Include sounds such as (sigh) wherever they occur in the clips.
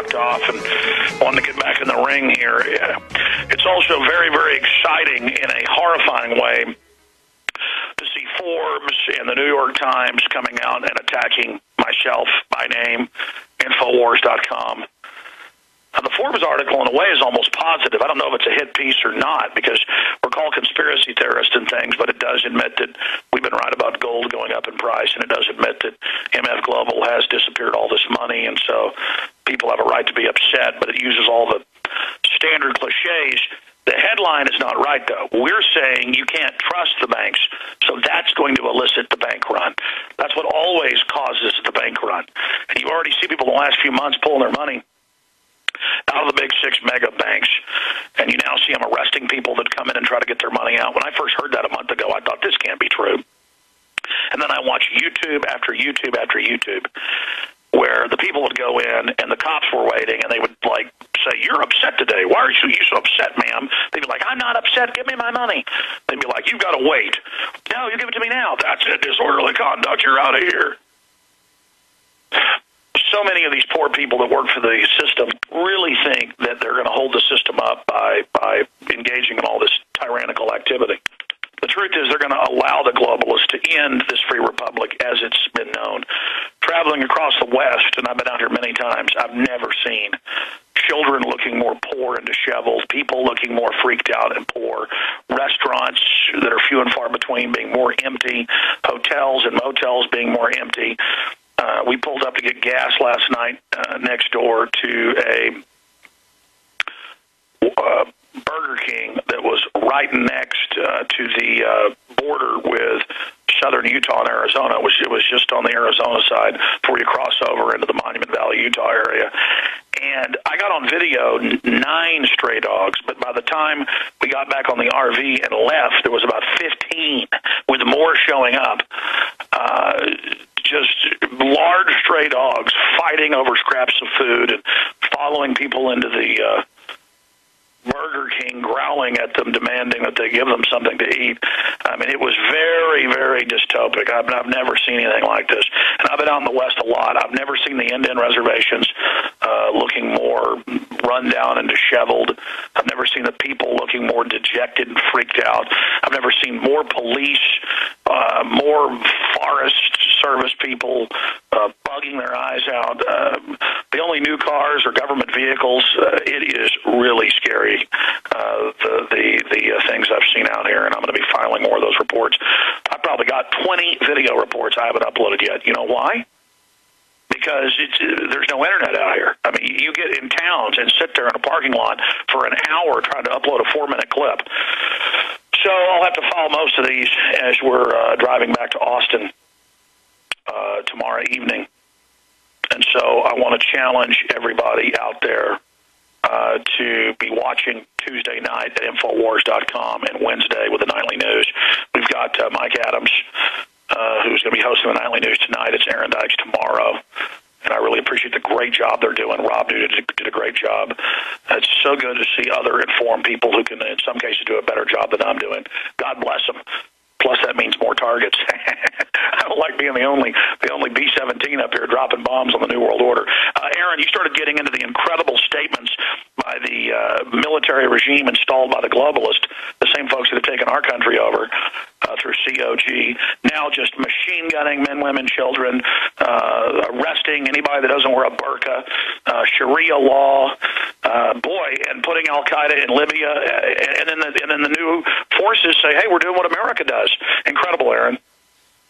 knocked off and wanting to get back in the ring here. It's also very, very exciting in a horrifying way to see Forbes and the New York Times coming out and attacking myself by name, Infowars.com. Now, the Forbes article, in a way, is almost positive. I don't know if it's a hit piece or not because we're called conspiracy theorists and things, but it does admit that we've been right about gold going up in price, and it does admit that MF Global has disappeared all this money, and so people have a right to be upset, but it uses all the standard cliches. The headline is not right, though. We're saying you can't trust the banks, so that's going to elicit the bank run. That's what always causes the bank run. And you already see people in the last few months pulling their money out of the big six mega banks, and you now see them arresting people that come in and try to get their money out. When I first heard that a month ago, I thought this can't be true. And then I watched YouTube after YouTube after YouTube, where the people would go in and the cops were waiting, and they would like say, "You're upset today. Why are you, you so upset, ma'am?" They'd be like, "I'm not upset. Give me my money." They'd be like, "You've got to wait." No, you give it to me now. That's it. Disorderly conduct. You're out of here so many of these poor people that work for the system really think that they're going to hold the system up by by engaging in all this tyrannical activity. The truth is, they're going to allow the globalists to end this free republic as it's been known. Traveling across the West, and I've been out here many times, I've never seen children looking more poor and disheveled, people looking more freaked out and poor, restaurants that are few and far between being more empty, hotels and motels being more empty. Uh, we pulled up to get gas last night uh, next door to a uh, Burger King that was right next uh, to the uh, border with southern Utah and Arizona. Was, it was just on the Arizona side before you cross over into the Monument Valley, Utah area. And I got on video nine stray dogs, but by the time we got back on the RV and left, there was about 15, with more showing up. Uh, just large stray dogs fighting over scraps of food and following people into the uh, Burger King growling at them, demanding that they give them something to eat. I mean, it was very, very dystopic. I've, I've never seen anything like this. And I've been out in the West a lot. I've never seen the Indian reservations uh, looking more run down and disheveled. I've never seen the people looking more dejected and freaked out. I've never seen more police, uh, more forest service people uh, bugging their eyes out. Uh, the only new cars are government vehicles. Uh, it is really scary. Uh, the the the uh, things I've seen out here, and I'm going to be filing more of those reports. I've probably got 20 video reports I haven't uploaded yet. You know why? Because there's no internet out here. I mean, you get in towns and sit there in a parking lot for an hour trying to upload a four minute clip. So I'll have to file most of these as we're uh, driving back to Austin uh, tomorrow evening. And so I want to challenge everybody out there uh, to be watching Tuesday night at Infowars.com and Wednesday with the Nightly News. We've got uh, Mike Adams, uh, who's going to be hosting the Nightly News tonight. It's Aaron Dykes tomorrow. And I really appreciate the great job they're doing. Rob did, did a great job. It's so good to see other informed people who can, in some cases, do a better job than I'm doing. God bless them. Plus, that means more targets. (laughs) I don't like being the only the only B seventeen up here dropping bombs on the New World Order. Uh, Aaron, you started getting into the incredible statements by the uh, military regime installed by the globalists, the same folks that have taken our country over COG. Now, just machine gunning men, women, children, uh, arresting anybody that doesn't wear a burqa, uh, Sharia law, uh, boy, and putting Al Qaeda in Libya, uh, and then the, and then the new forces say, "Hey, we're doing what America does." Incredible, Aaron.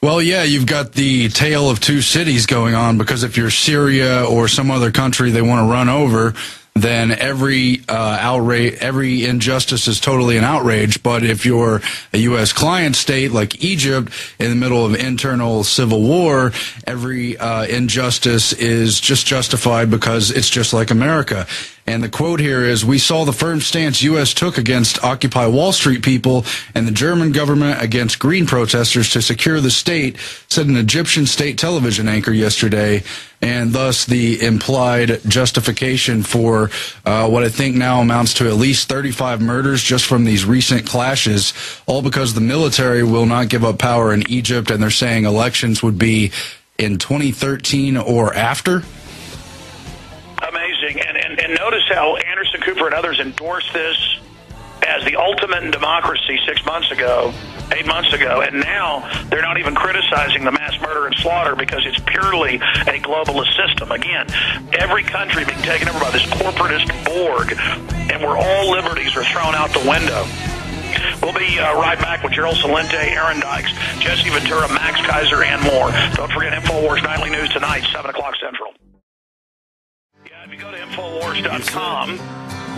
Well, yeah, you've got the tale of two cities going on because if you're Syria or some other country they want to run over, then every uh, outrage, every injustice is totally an outrage. But if you're a U.S. client state like Egypt in the middle of internal civil war, every uh, injustice is just justified because it's just like America. And the quote here is, we saw the firm stance U.S. took against Occupy Wall Street people and the German government against green protesters to secure the state, said an Egyptian state television anchor yesterday. And thus the implied justification for uh, what I think now amounts to at least 35 murders just from these recent clashes, all because the military will not give up power in Egypt and they're saying elections would be in 2013 or after. And notice how Anderson Cooper and others endorsed this as the ultimate in democracy six months ago, eight months ago, and now they're not even criticizing the mass murder and slaughter because it's purely a globalist system. Again, every country being taken over by this corporatist Borg, and where all liberties are thrown out the window. We'll be uh, right back with Gerald Celente, Aaron Dykes, Jesse Ventura, Max Keiser, and more. Don't forget InfoWars Nightly News tonight, 7 o'clock Central. If you go to InfoWars.com,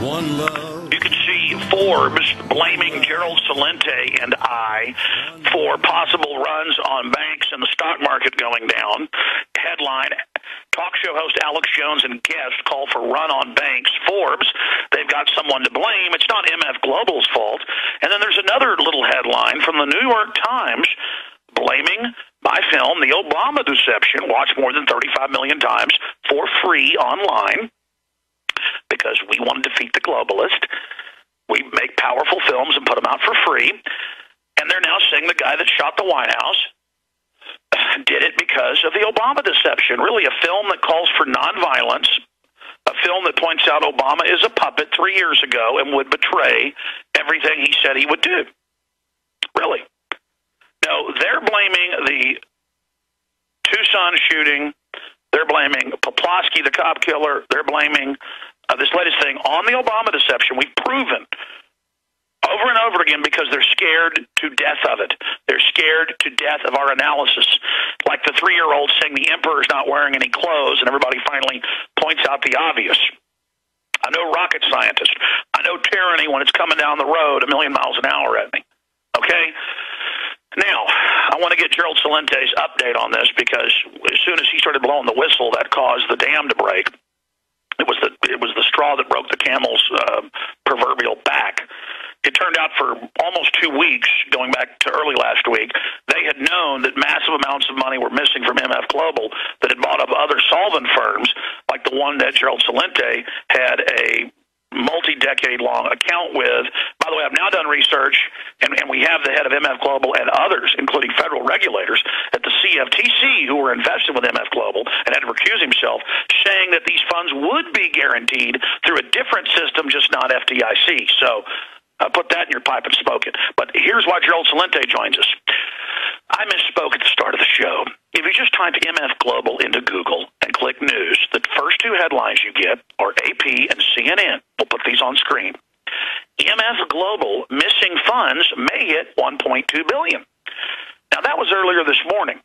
one love. you can see Forbes blaming Gerald Celente and I for possible runs on banks and the stock market going down. Headline Talk show host Alex Jones and guest call for run on banks. Forbes, they've got someone to blame. It's not MF Global's fault. And then there's another little headline from the New York Times blaming film, The Obama Deception, watched more than 35 million times for free online because we want to defeat the globalist. We make powerful films and put them out for free. And they're now saying the guy that shot the White House (sighs) did it because of the Obama deception. Really, a film that calls for nonviolence, a film that points out Obama is a puppet three years ago and would betray everything he said he would do. Really. No, they're blaming the Tucson shooting. They're blaming Poplawski, the cop killer. They're blaming uh, this latest thing on the Obama deception. We've proven over and over again because they're scared to death of it. They're scared to death of our analysis. Like the three year old saying the emperor's not wearing any clothes, and everybody finally points out the obvious. I know rocket scientists. I know tyranny when it's coming down the road a million miles an hour at me. Okay? Now, I want to get Gerald Celente's update on this because as soon as he started blowing the whistle, that caused the dam to break. It was the it was the straw that broke the camel's uh, proverbial back. It turned out for almost two weeks, going back to early last week, they had known that massive amounts of money were missing from MF Global that had bought up other solvent firms, like the one that Gerald Celente had a multi-decade long account with. By the way, I've now done research, have the head of MF Global and others, including federal regulators at the CFTC, who were invested with MF Global and had to recuse himself, saying that these funds would be guaranteed through a different system, just not FDIC. So uh, put that in your pipe and smoke it. But here's why Gerald Celente joins us. I misspoke at the start of the show. If you just type MF Global into Google and click news, the first two headlines you get are AP and CNN. We'll put these on screen. MF Global missing funds may hit 1.2 billion. Now that was earlier this morning.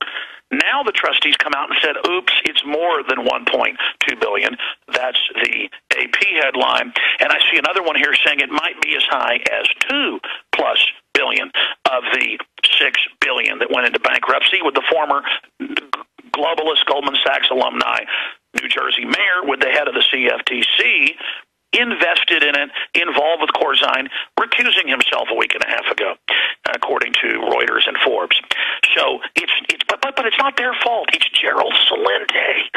Now the trustees come out and said, "Oops, it's more than 1.2 billion." That's the AP headline, and I see another one here saying it might be as high as two plus billion of the six billion that went into bankruptcy with the former globalist Goldman Sachs alumni, New Jersey mayor, with the head of the CFTC invested in it, involved with Corzine, recusing himself a week and a half ago, according to Reuters and Forbes. So it's it's but but, but it's not their fault. It's Gerald Celente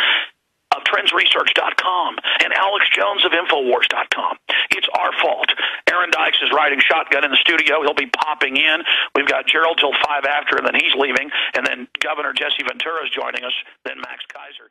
of TrendsResearch.com and Alex Jones of Infowars.com. It's our fault. Aaron Dykes is riding shotgun in the studio. He'll be popping in. We've got Gerald till five after, and then he's leaving. And then Governor Jesse Ventura is joining us. Then Max Keiser.